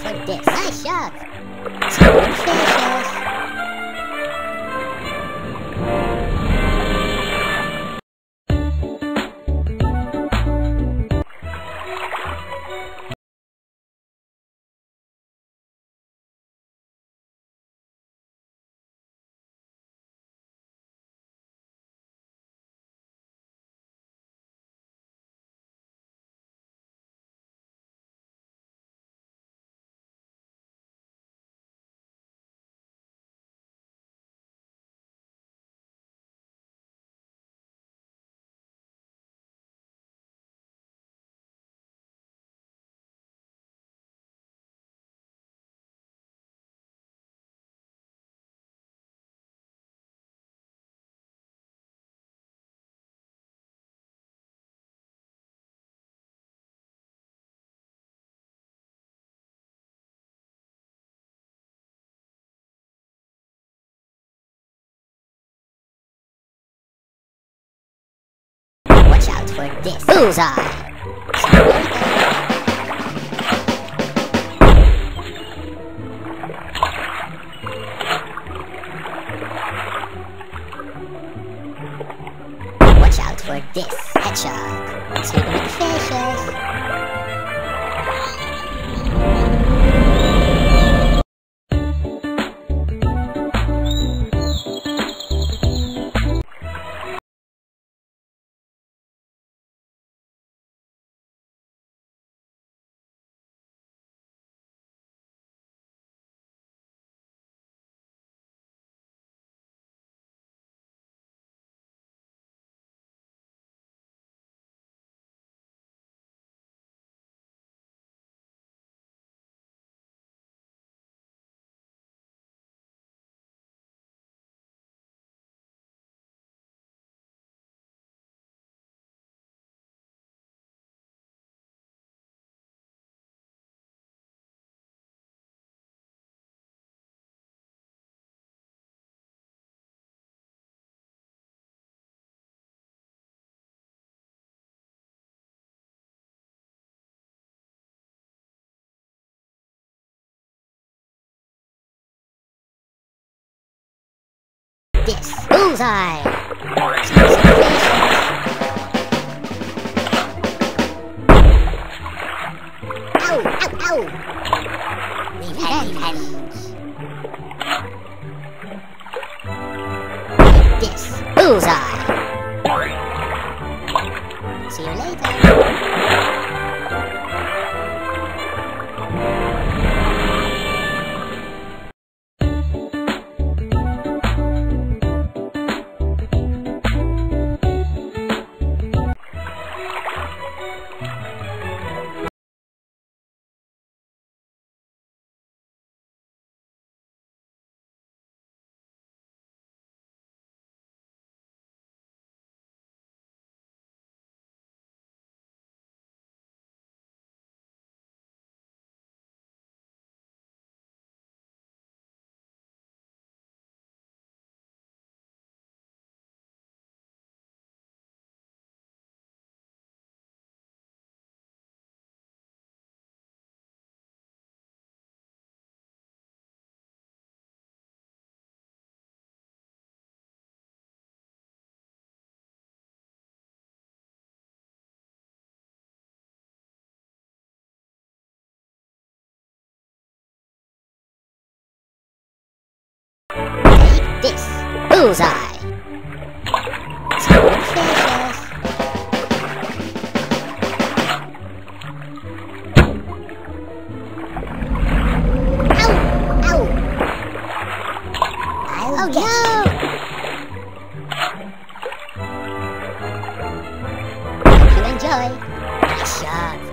for this. Nice shot. Two for this. Bullseye. Bullseye. This. Bullseye. Sleeping with. Ow! Ow! I'll oh get no! You enjoy. Nice shot.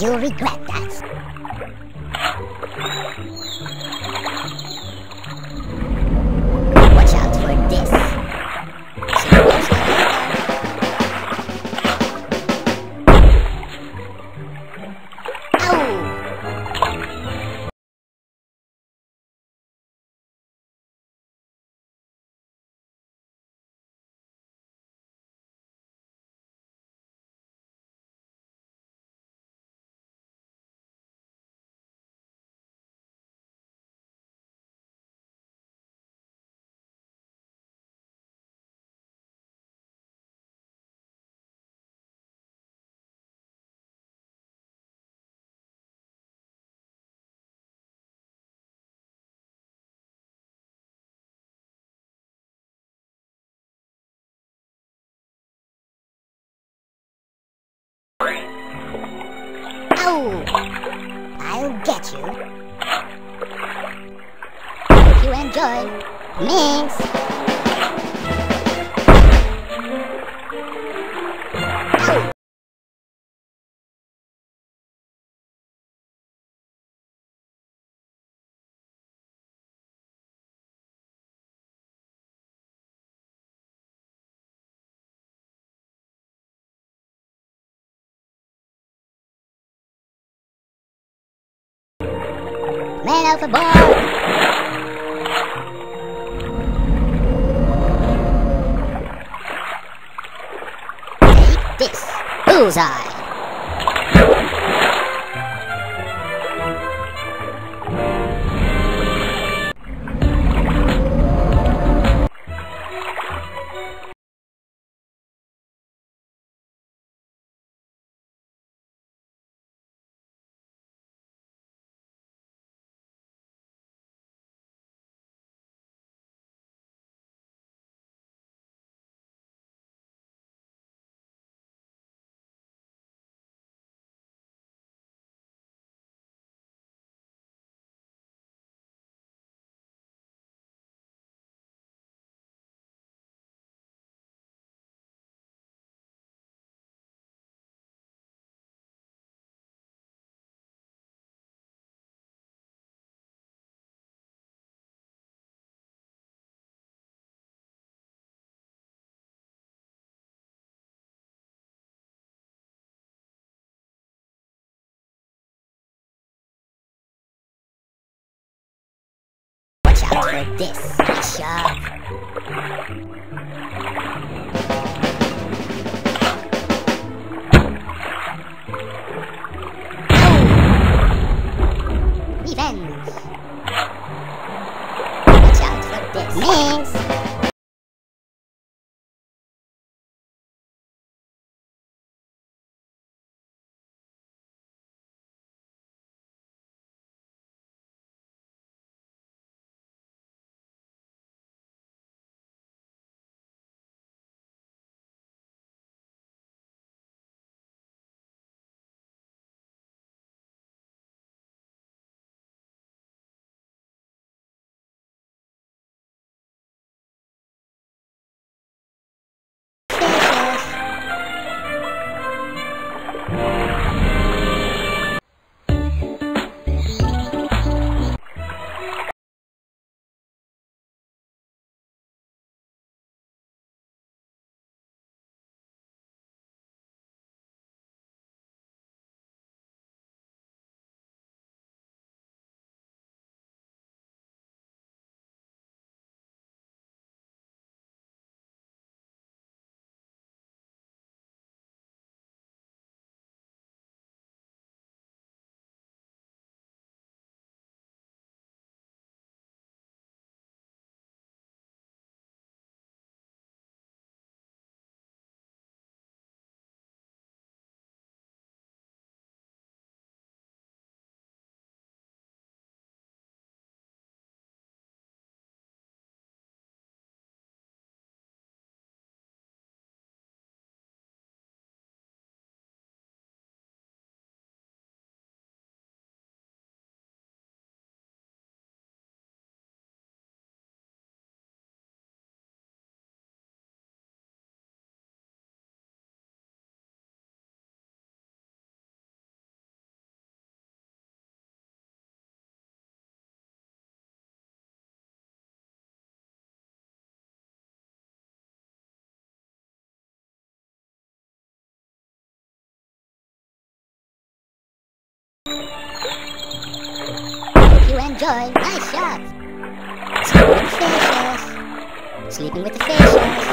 You'll regret that. Ow! I'll get you. You enjoy. Minks! Take this. Bullseye! For this. Shark. Revenge. Watch out for this. Minks. Enjoy. Nice shot. Sleeping with the fishes. Sleeping with the fishes.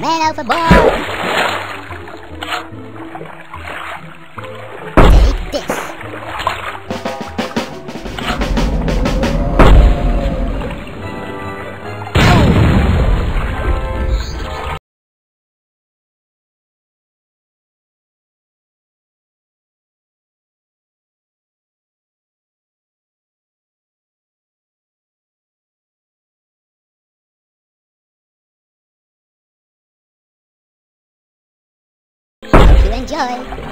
Man overboard! Enjoy.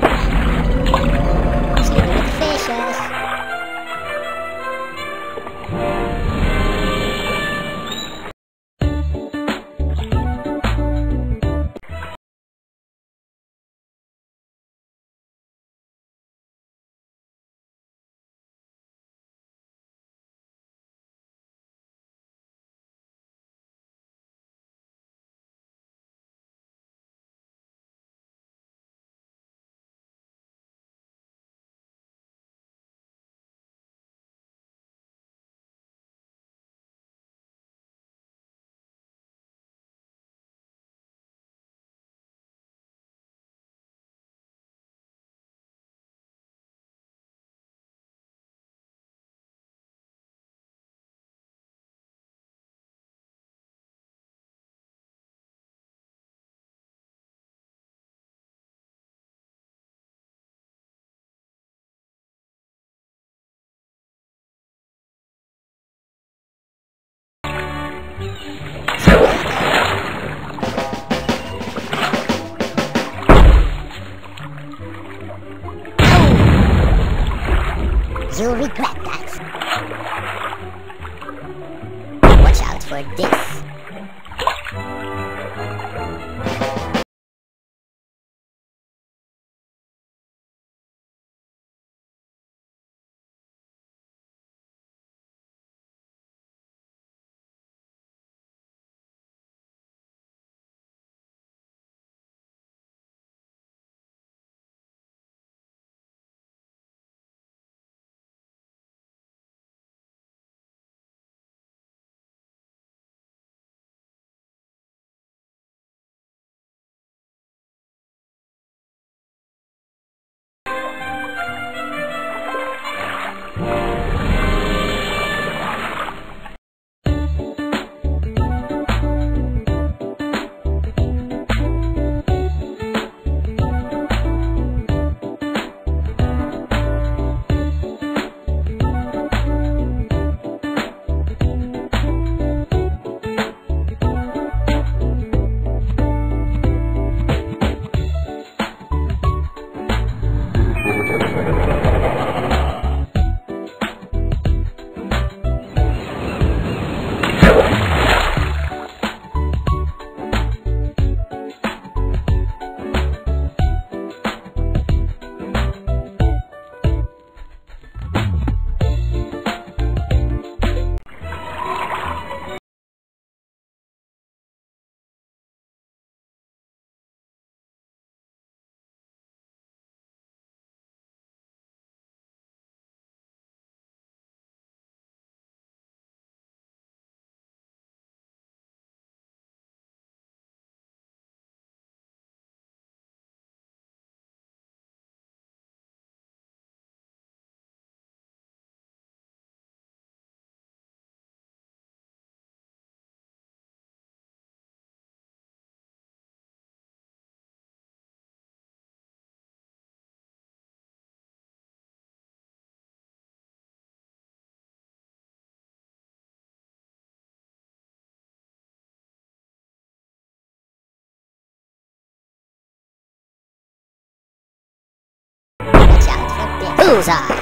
You'll regret that. Watch out for this. Bullseye.